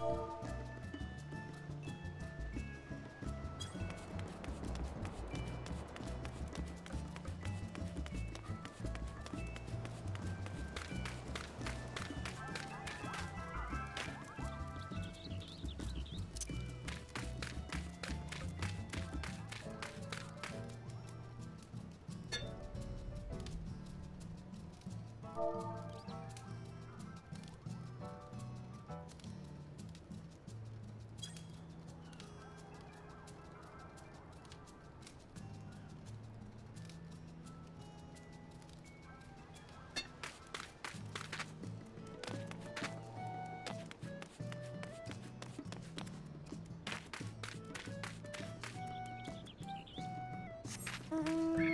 Thank Música